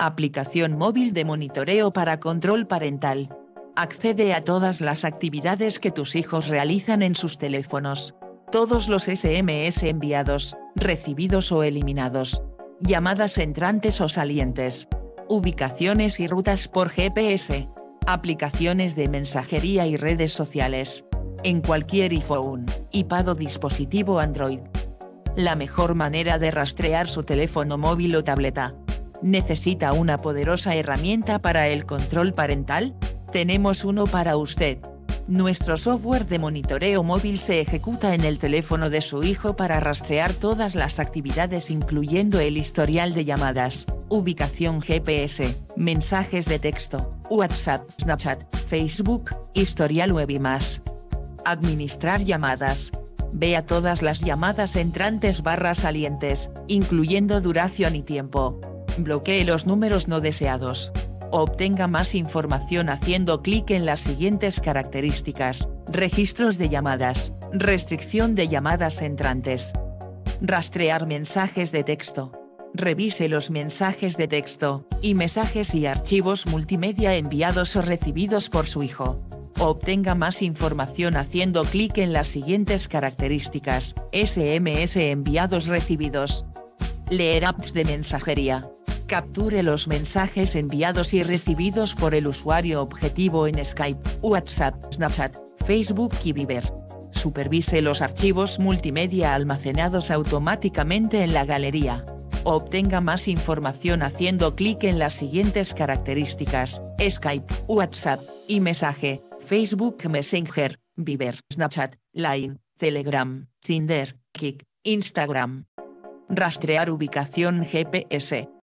Aplicación móvil de monitoreo para control parental. Accede a todas las actividades que tus hijos realizan en sus teléfonos. Todos los SMS enviados, recibidos o eliminados. Llamadas entrantes o salientes. Ubicaciones y rutas por GPS. Aplicaciones de mensajería y redes sociales. En cualquier iPhone, iPad o dispositivo Android. La mejor manera de rastrear su teléfono móvil o tableta. ¿Necesita una poderosa herramienta para el control parental? Tenemos uno para usted. Nuestro software de monitoreo móvil se ejecuta en el teléfono de su hijo para rastrear todas las actividades incluyendo el historial de llamadas, ubicación GPS, mensajes de texto, WhatsApp, Snapchat, Facebook, historial web y más. Administrar llamadas. Vea todas las llamadas entrantes barra salientes, incluyendo duración y tiempo. Bloquee los números no deseados. Obtenga más información haciendo clic en las siguientes características, registros de llamadas, restricción de llamadas entrantes. Rastrear mensajes de texto. Revise los mensajes de texto, y mensajes y archivos multimedia enviados o recibidos por su hijo. Obtenga más información haciendo clic en las siguientes características, SMS enviados recibidos. Leer apps de mensajería. Capture los mensajes enviados y recibidos por el usuario objetivo en Skype, WhatsApp, Snapchat, Facebook y Viber. Supervise los archivos multimedia almacenados automáticamente en la galería. Obtenga más información haciendo clic en las siguientes características, Skype, WhatsApp, y mensaje, Facebook Messenger, Viber, Snapchat, Line, Telegram, Tinder, Kik, Instagram. Rastrear ubicación GPS.